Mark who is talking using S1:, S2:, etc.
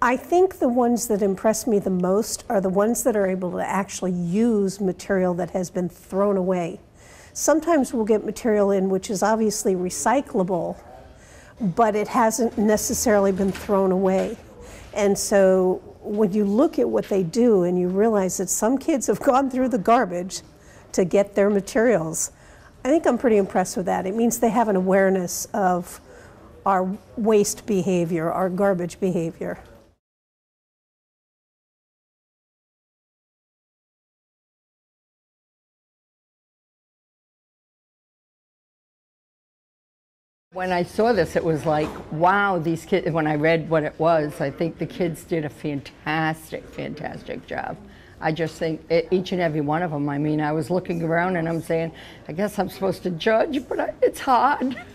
S1: I think the ones that impress me the most are the ones that are able to actually use material that has been thrown away. Sometimes we'll get material in which is obviously recyclable, but it hasn't necessarily been thrown away. And so when you look at what they do and you realize that some kids have gone through the garbage to get their materials, I think I'm pretty impressed with that. It means they have an awareness of our waste behavior, our garbage behavior.
S2: When I saw this, it was like, wow, these kids, when I read what it was, I think the kids did a fantastic, fantastic job. I just think each and every one of them, I mean, I was looking around and I'm saying, I guess I'm supposed to judge, but I, it's hard.